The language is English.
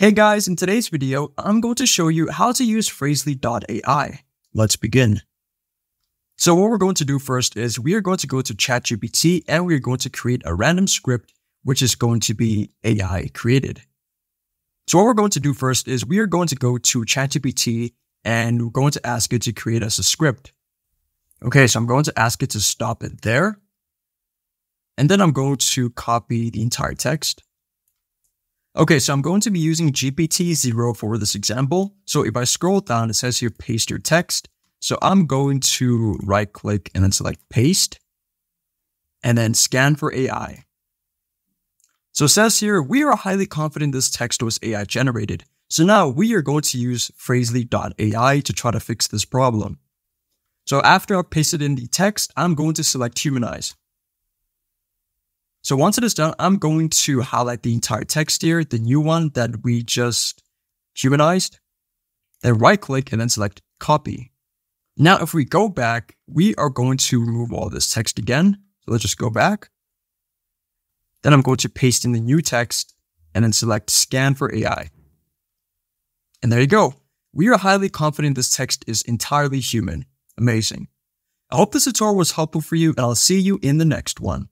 Hey guys, in today's video, I'm going to show you how to use Phrasly.ai. Let's begin. So what we're going to do first is we are going to go to ChatGPT and we're going to create a random script which is going to be AI created. So what we're going to do first is we are going to go to ChatGPT and we're going to ask it to create us a script. Okay, so I'm going to ask it to stop it there. And then I'm going to copy the entire text. Okay, so I'm going to be using GPTZero for this example. So if I scroll down, it says here, paste your text. So I'm going to right click and then select paste and then scan for AI. So it says here, we are highly confident this text was AI generated. So now we are going to use Phrasly.ai to try to fix this problem. So after I've pasted in the text, I'm going to select humanize. So once it is done, I'm going to highlight the entire text here, the new one that we just humanized, then right click and then select copy. Now, if we go back, we are going to remove all this text again. So let's just go back. Then I'm going to paste in the new text and then select scan for AI. And there you go. We are highly confident this text is entirely human. Amazing. I hope this tutorial was helpful for you and I'll see you in the next one.